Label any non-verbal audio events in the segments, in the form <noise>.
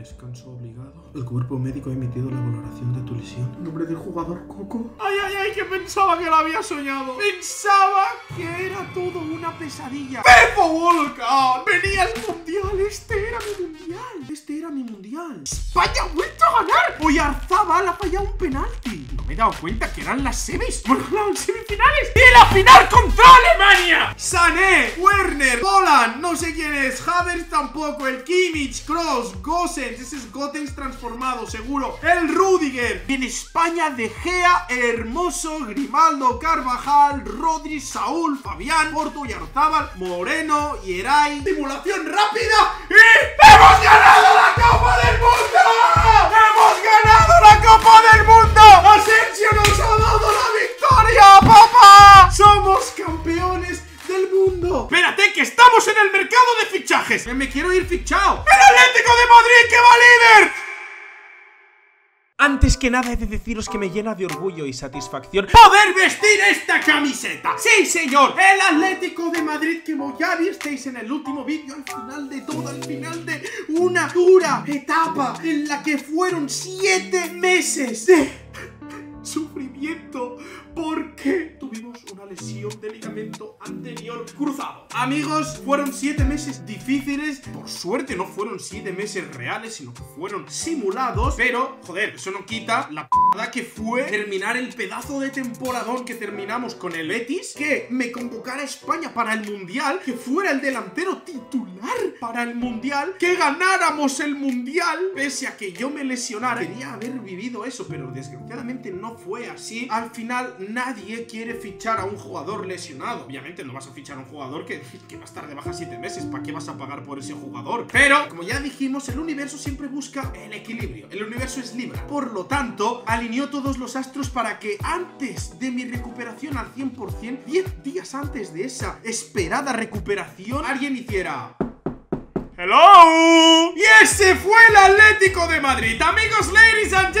Descanso obligado. El cuerpo médico ha emitido la valoración de tu lesión. Nombre del jugador Coco. ¡Ay, ay, ay! Que pensaba que lo había soñado. Pensaba que era todo una pesadilla. ¡Pepo Volcan! ¡Venía el mundial! Este era mi mundial. Este era mi mundial. ¡España ha vuelto a ganar! Hoy Arzabal ha fallado un penalti. No me he dado cuenta que eran las semis. Bueno, <laughs> las semifinales. ¡Y la final contra Alemania! Sané, Werner, Poland, no sé quién es. Havertz tampoco. El Kimmich, Cross, Gosens. Ese es Gotens transformado, seguro. El Rudiger. En España, De Gea, Hermoso, Grimaldo, Carvajal, Rodri, Saúl, Fabián, Porto y Arzábal, Moreno, Yeray. Simulación rápida. ¡Y hemos ganado la Copa del Mundo! ¡Hemos ganado la Copa del Mundo! ¡Asensio nos ha dado la victoria, papá! ¡Somos campeones! del mundo Espérate, que estamos en el mercado de fichajes Me quiero ir fichado ¡El Atlético de Madrid que va líder! Antes que nada he de deciros que me llena de orgullo y satisfacción ¡Poder vestir esta camiseta! ¡Sí, señor! El Atlético de Madrid que ya visteis en el último vídeo Al final de todo, al final de una dura etapa En la que fueron siete meses de una lesión de ligamento anterior cruzado. Amigos, fueron siete meses difíciles. Por suerte no fueron siete meses reales, sino que fueron simulados. Pero, joder, eso no quita la p*** que fue terminar el pedazo de temporadón que terminamos con el Betis. Que me convocara a España para el Mundial. Que fuera el delantero titular para el Mundial. Que ganáramos el Mundial. Pese a que yo me lesionara. Quería haber vivido eso, pero desgraciadamente no fue así. Al final nadie quiere fichar a un jugador lesionado. Obviamente no vas a fichar a un jugador que, que va a estar de baja 7 meses. ¿Para qué vas a pagar por ese jugador? Pero, como ya dijimos, el universo siempre busca el equilibrio. El universo es libre. Por lo tanto, alineó todos los astros para que antes de mi recuperación al 100%, 10 días antes de esa esperada recuperación, alguien hiciera... ¡Hello! Y ese fue el Atlético de Madrid Amigos, ladies and gentlemen,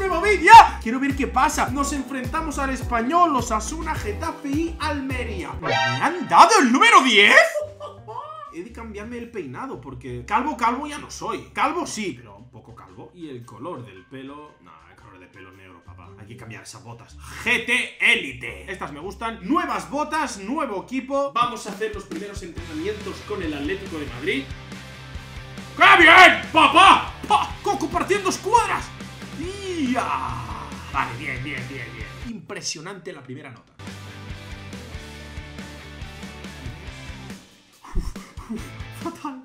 nuevo vídeo Quiero ver qué pasa. Nos enfrentamos al Español, los Asuna, Getafe y Almería. ¿Me han dado el número 10? <laughs> He de cambiarme el peinado porque calvo, calvo ya no soy. Calvo sí, pero un poco calvo. Y el color del pelo... No, el color del pelo negro, papá. Hay que cambiar esas botas. GT Elite. Estas me gustan. Nuevas botas, nuevo equipo. Vamos a hacer los primeros entrenamientos con el Atlético de Madrid. ¡Qué bien, papá! ¡Pa! ¡Coco partiendo escuadras! Vale, bien, bien, bien, bien Impresionante la primera nota Uf, uf, fatal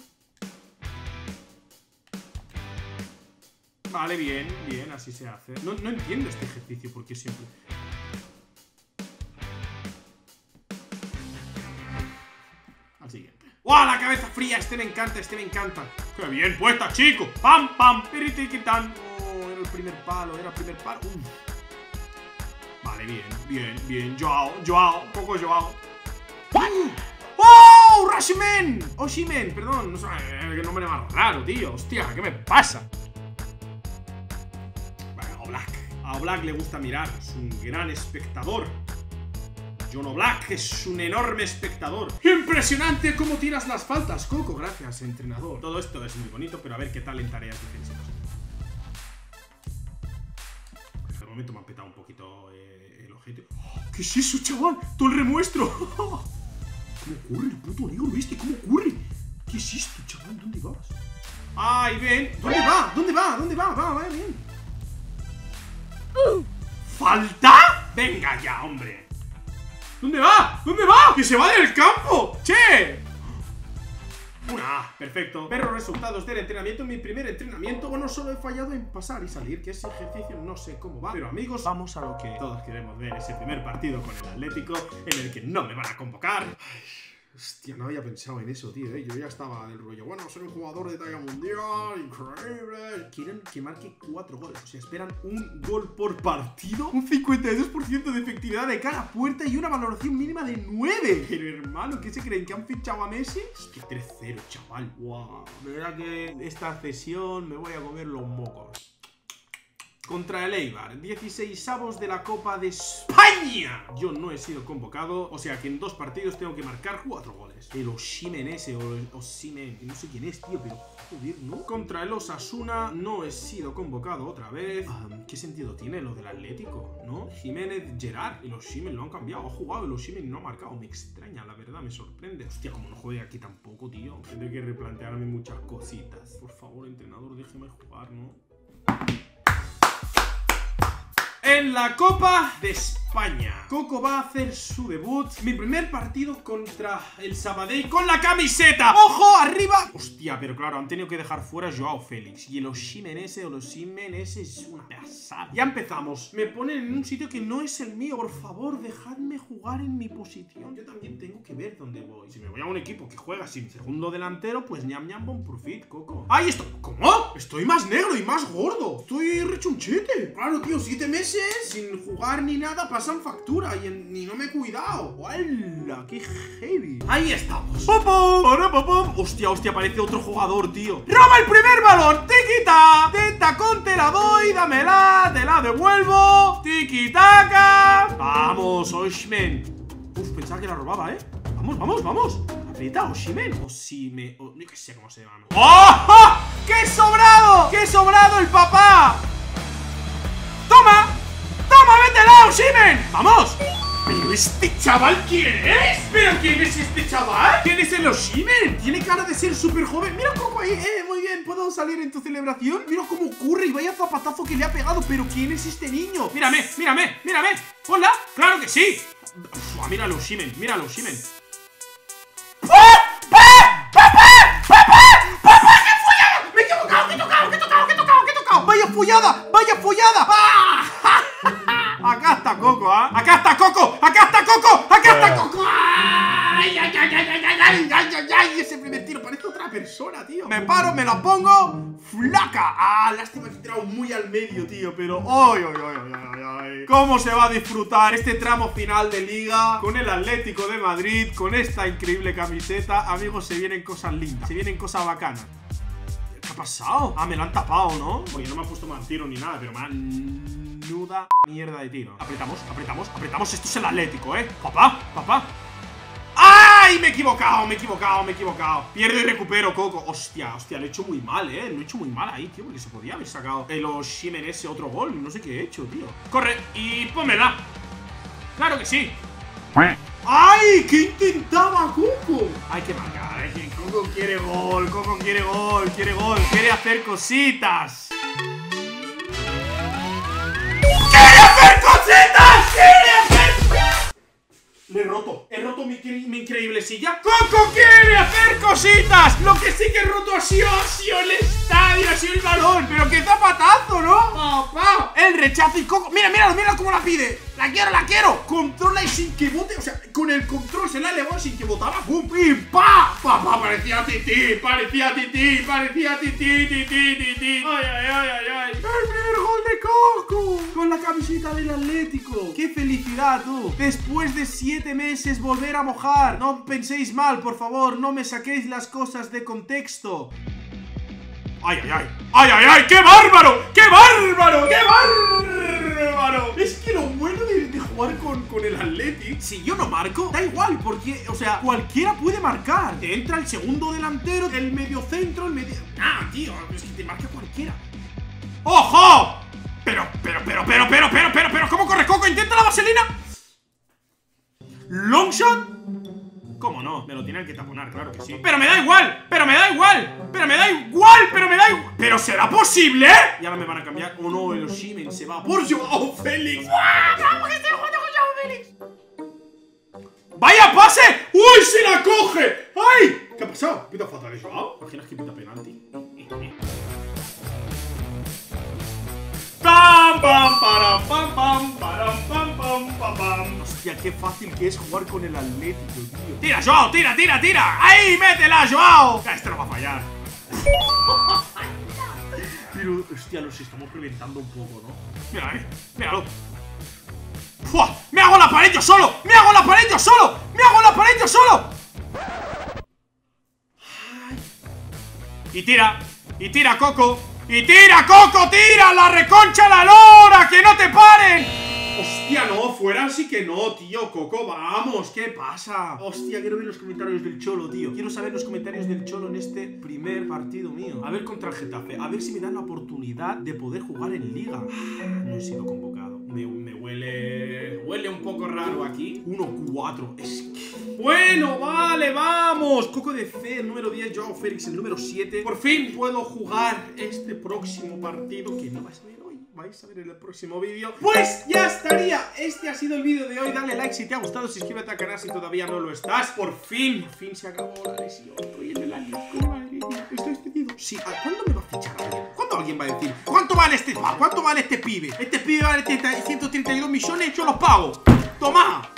Vale, bien, bien, así se hace No, no entiendo este ejercicio porque siempre... Al siguiente ¡Wow! La cabeza fría, este me encanta, este me encanta ¡Qué bien puesta, chico! ¡Pam, pam! ¡Piritiquitán! El primer palo, era el primer palo Uf. Vale, bien, bien, bien Joao, Joao, poco Joao ¡Oh! ¡Rashimen! ¡Oshimen! Perdón, no sé, qué nombre más raro, tío Hostia, ¿qué me pasa? Bueno, Black A Black le gusta mirar, es un gran espectador Jono Black es un enorme espectador ¡Impresionante cómo tiras las faltas, Coco! Gracias, entrenador Todo esto es muy bonito, pero a ver qué tal en tareas defensivas momento me han petado un poquito eh, el ojete ¡Oh! ¿Qué es eso, chaval? ¡Todo el remuestro! <laughs> ¿Cómo ocurre el puto negro este? ¿Cómo ocurre? ¿Qué es esto, chaval? ¿Dónde vas? ¡Ay, ven! ¿Dónde va? ¿Dónde va? ¿Dónde va? Va, va, bien ¿Falta? Venga ya, hombre ¿Dónde va? ¿Dónde va? ¡Que se va del campo! ¡Che! Una perfecto. Pero resultados del entrenamiento Mi primer entrenamiento. Bueno, solo he fallado en pasar y salir Que ese ejercicio no sé cómo va. Pero amigos, vamos a lo que todos queremos ver Ese primer partido con el Atlético En el que no me van a convocar. Ay, Hostia, no había pensado en eso, tío, ¿eh? Yo ya estaba del rollo Bueno, soy un jugador de talla mundial Increíble Quieren que marque cuatro goles O sea, esperan un gol por partido Un 52% de efectividad de cara a puerta Y una valoración mínima de 9 Pero hermano, ¿qué se creen? ¿Que han fichado a Messi? Es que 3-0, chaval Wow, de verdad que esta cesión me voy a comer los mocos contra el Eibar, 16 avos de la Copa de España. Yo no he sido convocado, o sea que en dos partidos tengo que marcar cuatro goles. El Oshimen ese, o el Oshimen, no sé quién es, tío, pero joder, ¿no? Contra el Osasuna no he sido convocado otra vez. Ah, ¿Qué sentido tiene lo del Atlético, no? Jiménez Gerard y los Oshimen lo han cambiado. Ha jugado el Oshimen y no ha marcado. Me extraña, la verdad, me sorprende. Hostia, como no juegue aquí tampoco, tío. Tendré que replantearme muchas cositas. Por favor, entrenador, déjeme jugar, ¿no? En la Copa de Coco va a hacer su debut Mi primer partido contra el Sabadell Con la camiseta. ¡Ojo! ¡Arriba! Hostia, pero claro, han tenido que dejar fuera a Joao Félix. Y el Oshimen ese o el Oshimen ese es una pasada. Ya empezamos. Me ponen en un sitio que no es el mío. Por favor, dejadme jugar en mi posición. Yo también tengo que ver dónde voy. Si me voy a un equipo que juega sin segundo delantero Pues ñam ñam bon profit, Coco. ¡Ahí esto! ¿Cómo? Estoy más negro y más gordo. Estoy rechunchete Claro, tío, siete meses sin jugar ni nada pasan factura y, ni no me he cuidado. ¡Hala! ¡Qué heavy! Ahí estamos. Hostia, hostia, parece otro jugador, tío. ¡Roba el primer balón! ¡Tiquita! ¡Teta con te la doy! ¡Dámela! ¡Te la devuelvo! ¡Tiki-taka! ¡Vamos, Oshmen! Uf, pensaba que la robaba, ¿eh? Vamos, vamos, vamos. Aprieta Oshimen. Oshime. O, yo qué sé cómo se llama. ¡Oh! ¡Qué sobrado! ¡Qué sobrado el papá! Oshimen! ¡Vamos! ¿Pero este chaval quién es? ¿Pero quién es este chaval? ¿Quién es el Oshimen? Tiene cara de ser súper joven Mira cómo ahí, eh, muy bien ¿Puedo salir en tu celebración? Mira cómo ocurre y vaya zapatazo que le ha pegado Pero ¿quién es este niño? Mírame, mírame, mírame ¡Hola! ¡Claro que sí! Uf, míralo, Oshimen, míralo, Oshimen ¡Me he equivocado! ¡Que he tocado! ¡Que he tocado! ¡Que he tocado! ¡Que he tocado! ¡Vaya follada! ¡Vaya follada! ¡Ah! Acá está Coco, ¿ah? ¡Acá está Coco! ¡Acá está Coco! ¡Acá está Coco! ¡Ay, ay, ay, ay, ay, ay, ay, ay, ay! Ese primer tiro parece otra persona, tío. Me paro, me la pongo. ¡Flaca! ¡Ah! Lástima que he tirado muy al medio, tío. Pero. ¡Ay, ay, ay, ay, ay! ¿Cómo se va a disfrutar este tramo final de liga con el Atlético de Madrid? Con esta increíble camiseta. Amigos, se vienen cosas lindas. Se vienen cosas bacanas. ¿Qué ha pasado? Ah, me lo han tapado, ¿no? Oye, no me ha puesto mal tiro ni nada, pero me han menuda mierda de tiro. Apretamos, apretamos, apretamos. Esto es el Atlético, ¿eh? Papá, papá. ¡Ay! Me he equivocado, me he equivocado, me he equivocado. Pierdo y recupero, Coco. Hostia, hostia, lo he hecho muy mal, ¿eh? Lo he hecho muy mal ahí, tío, porque se podía haber sacado el Oshimen ese otro gol. No sé qué he hecho, tío. Corre y pónmela. Claro que sí. ¡Ay! ¿Qué intentaba Coco? Hay que marcar, ¿eh? Coco quiere gol, Coco quiere gol, quiere gol, quiere hacer cositas. Le he roto, he roto mi, mi, increíble silla ¡Coco quiere hacer cositas! Lo que sí que he roto ha sido, ha sido el estadio, ha sido el balón Pero qué zapatazo, ¿no? ¡Papá! El rechazo y Coco... Mira, mira, mira cómo la pide ¡La quiero, la quiero! Controla y sin que bote, o sea, con el control se la elevó sin que botara ¡Pum! ¡Y pa! ¡Papá! Parecía Titi, parecía Titi, parecía Titi, Titi, Titi ¡Ay, ay, ay, ay, ay! ¡El primer gol de Coco! Con la camiseta del Atlético ¡Qué felicidad, tú! Después de siete meses volver a mojar No penséis mal, por favor, no me saquéis las cosas de contexto ¡Ay, ay, ay! ¡Ay, ay, ay! ¡Qué bárbaro! ¡Qué bárbaro! ¡Qué bárbaro! Es que lo bueno de, de jugar con, con, el Athletic Si yo no marco, da igual Porque, o sea, cualquiera puede marcar Te entra el segundo delantero, el medio centro, el medio... Ah, tío, es que te marca cualquiera ¡Ojo! Pero, pero, pero, pero, pero, pero, pero, pero ¿Cómo corre Coco? ¿Intenta la vaselina? ¿Longshot? ¿Cómo no? Me lo tienen que taponar, claro que sí ¡Pero me da igual! ¡Pero me da igual! ¡Pero me da igual! ¡Pero me da igual! ¿Pero será posible? Y ahora me van a cambiar ¡Oh no! El Oshimen se va por Joao Félix ¡Vamos que estoy jugando con Joao Félix! ¡Vaya pase! ¡Uy! ¡Se la coge! ¡Ay! ¿Qué ha pasado? ¿Pita fatal de Joao? ¿Imaginas que pita ¡Pam, pam, param, pam, pam, param, pam, pam, pam, pam! Hostia, qué fácil que es jugar con el Atlético, tío. ¡Tira, Joao! ¡Tira, tira, tira! ¡Ahí, métela, Joao! Este no va a fallar. <laughs> Pero, hostia, los estamos reventando un poco, ¿no? Mira, eh, míralo. ¡Fua! ¡Me hago la pared yo solo! ¡Me hago la pared yo solo! ¡Me hago la pared yo solo! Y tira, y tira, Coco ¡Y tira, Coco, tira! ¡La reconcha la lora! ¡Que no te paren! Hostia, no, fuera sí que no, tío Coco, vamos, ¿qué pasa? Hostia, quiero ver los comentarios del Cholo, tío Quiero saber los comentarios del Cholo en este primer partido mío A ver contra el Getafe, a ver si me dan la oportunidad de poder jugar en Liga No he sido convocado Me, me huele... huele un poco raro aquí 1-4, es. Bueno, vale, vamos. Coco de C, el número 10, Joao Félix, el número 7 Por fin puedo jugar este próximo partido que no va a ser hoy vais a ver en el próximo vídeo. Pues ya estaría, este ha sido el vídeo de hoy. Dale like si te ha gustado, suscríbete al canal si todavía no lo estás. Por fin, por fin se acabó la lesión. Estoy en el Madrid, estoy despedido. Sí, ¿cuándo me va a fichar alguien? ¿Cuándo alguien va a decir? ¿Cuánto vale este ¿Cuánto vale este pibe? Este pibe vale 132 millones, yo lo pago Toma